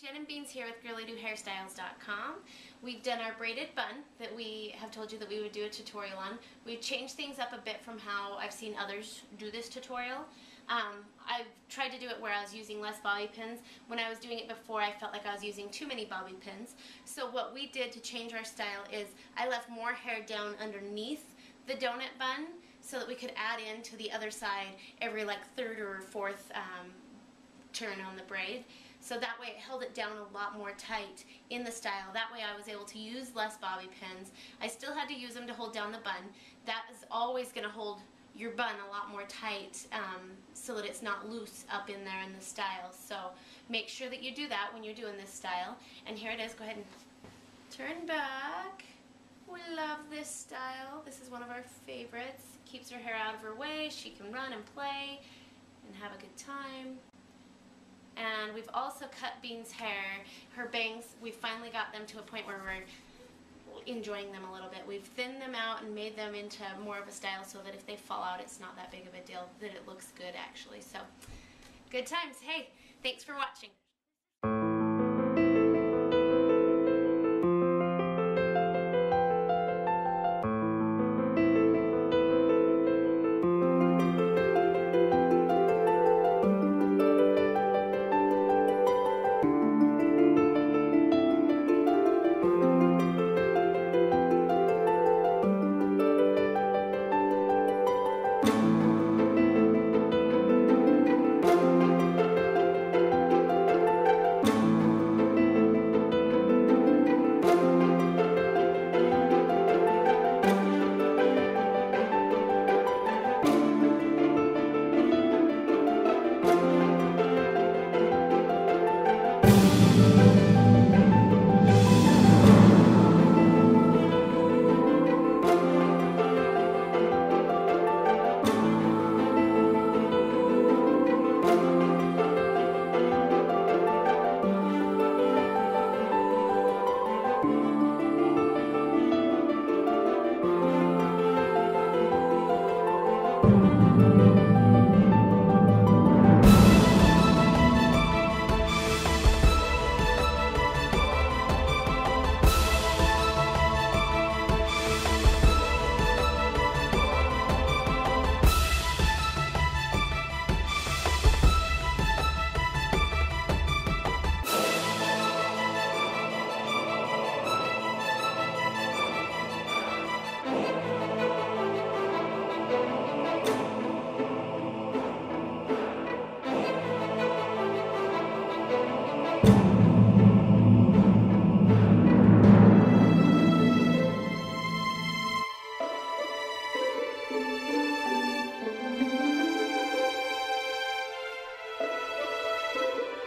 Jenn and Beans here with GirlyDoHairstyles.com. We've done our braided bun that we have told you that we would do a tutorial on. We've changed things up a bit from how I've seen others do this tutorial. Um, I've tried to do it where I was using less bobby pins. When I was doing it before, I felt like I was using too many bobby pins. So what we did to change our style is I left more hair down underneath the donut bun so that we could add in to the other side every like third or fourth um, turn on the braid. So that way it held it down a lot more tight in the style. That way I was able to use less bobby pins. I still had to use them to hold down the bun. That is always going to hold your bun a lot more tight um, so that it's not loose up in there in the style. So make sure that you do that when you're doing this style. And here it is. Go ahead and turn back. We love this style. This is one of our favorites. Keeps her hair out of her way. She can run and play and have a good time. And we've also cut Bean's hair. Her bangs, we finally got them to a point where we're enjoying them a little bit. We've thinned them out and made them into more of a style so that if they fall out, it's not that big of a deal, that it looks good actually. So, good times. Hey, thanks for watching.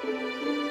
Música